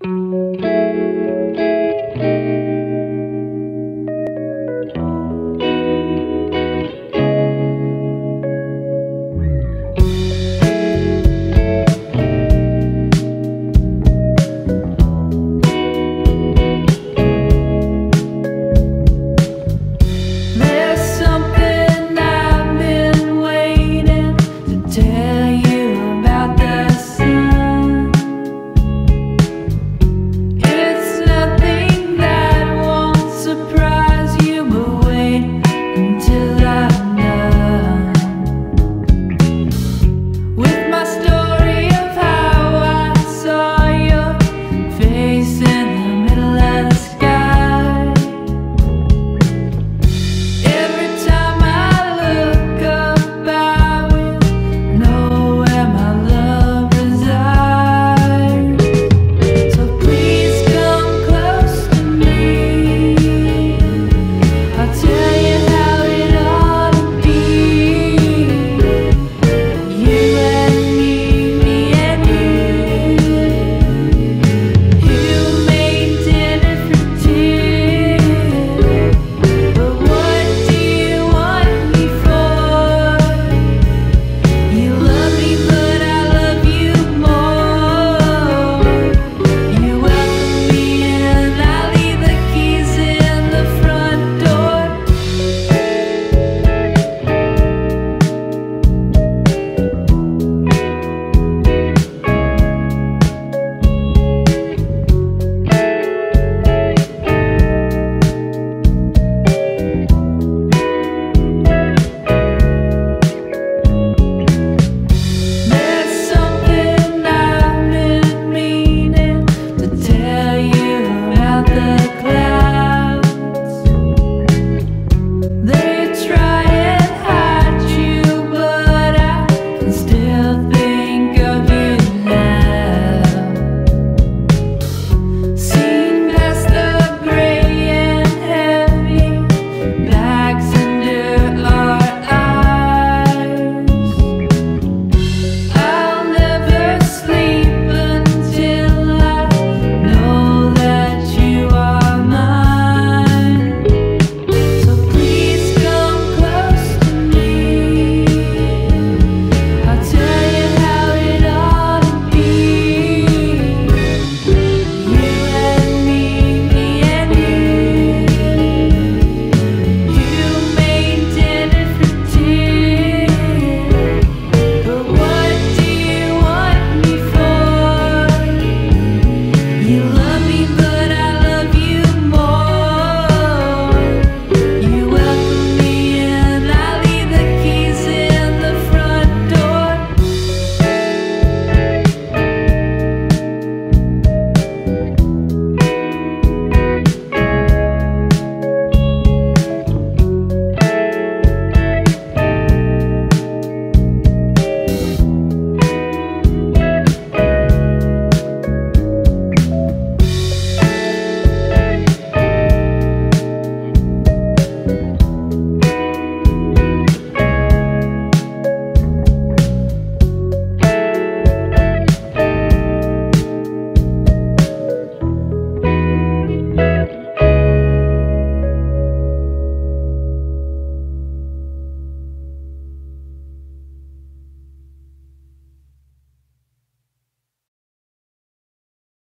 Música